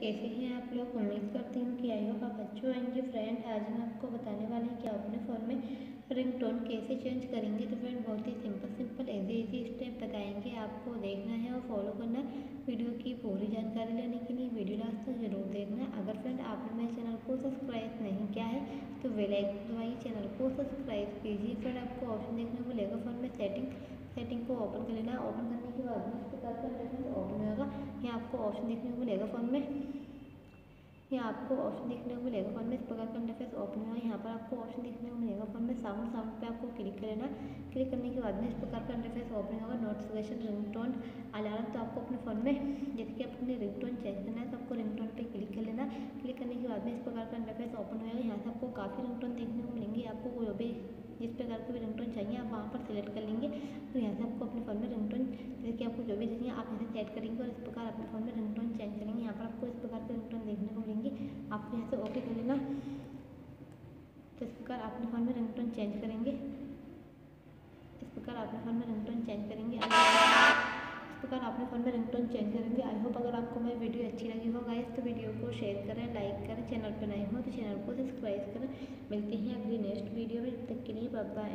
कैसे हैं आप लोग? उम्मीद करती हूँ कि आई होप आप अच्छे होंगे। फ्रेंड, आज मैं आपको बताने वाली हूँ कि आप अपने फ़ोन में रिंगटोन कैसे चेंज करेंगे। तो फ्रेंड, बहुत ही simple simple easy easy step बताएँगे। आपको देखना है और फॉलो करना वीडियो की पूरी जानकारी लेने के लिए। वीडियो लास्ट तक ज़रूर देखना। अगर फ्रेंड, आपने मेरे चैनल को सब्सक्राइब नहीं किया है तो वेलाइक दवाई चैनल को सब्सक्राइब कीजिए। फ्रेंड, आपको ऑप्शन देखने को मिलेगा। फ़ोन में सेटिंग सेटिंग को ओपन कर लेना। ओपन करने के बाद में इस का ओपन होगा। यहाँ आपको ऑप्शन देखने को मिलेगा फ़ोन में। यहाँ आपको ऑप्शन देखने को मिलेगा। फ़ोन में इस प्रकार का इंटरफेस ओपन हुआ यहाँ पर आपको ऑप्शन देखने को मिलेगा। फ़ोन में साउंड साउंड पे आपको क्लिक कर लेना क्लिक करने के बाद में इस प्रकार का इंटरफेस ओपन होगा। नोटिफिकेशन रिंगटोन अलार्म तो आपको अपने फ़ोन में जैसे कि अपने रिंगटोन चेंज करना है तो आपको रिंगटोन पे क्लिक कर लेना क्लिक करने के बाद में इस प्रकार का इंटरफेस ओपन होगा। यहाँ से आपको काफ़ी रिंगटोन देखने को मिलेंगे। आपको जो भी, जिस प्रकार के भी रिंगटोन चाहिए, आप वहाँ पर सिलेक्ट कर लेंगे। तो यहाँ से आपको अपने फ़ोन में रिंगटोन जैसे कि आपको जो भी चाहिए, आप यहाँ सेट करेंगे और इस प्रकार अपने फ़ोन में रिंगटोन चेंज करेंगे यहाँ पर आपको इस प्रकार के रिंगटोन देखने को मिलेंगे ओके कर लेना। तो इस प्रकार अपने फ़ोन में रिंगटोन चेंज करेंगे। इस प्रकार अपने फ़ोन में रिंगटोन चेंज करेंगे। इस प्रकार अपने फ़ोन में रिंगटोन चेंज करेंगे। आई होप अगर आपको मेरी वीडियो अच्छी लगी हो गाइस तो वीडियो को शेयर करें लाइक करें चैनल पर नए हो तो चैनल को सब्सक्राइब करें। मिलते हैं अगली नेक्स्ट वीडियो में। तब तक के लिए बाय